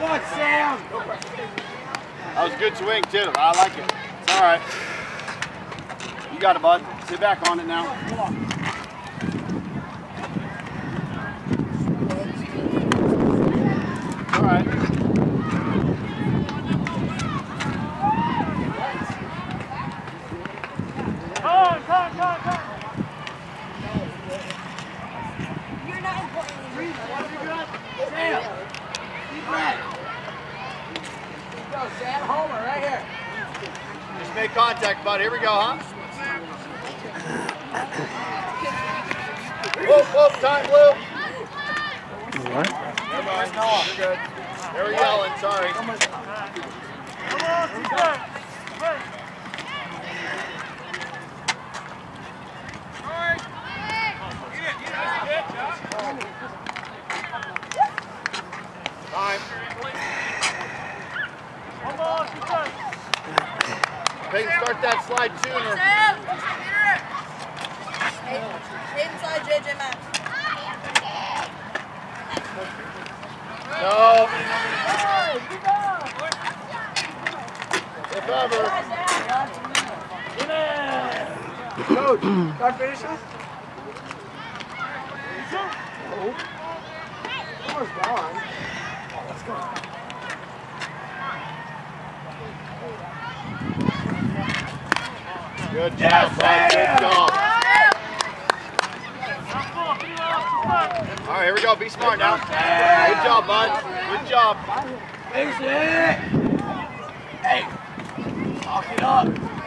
Come on, Sam. That was a good swing, too. I like it. It's all right. You got it, bud. Sit back on it now. All right. Go, Sam. Homer, right here. Just make contact, bud. Here we go, huh? Whoop, whoop, time, Blue. What? Never mind. You're good. They were yelling, sorry. Time. They can start that slide sooner. Inside JJ Max. No. If ever. Coach, start finishing. Oh. Homer's gone. Let's go. Good job, bud. Good job. All right, here we go. Be smart now. Good job, bud. Good job. Fix it. Hey. Talk it up. Hey, good swing.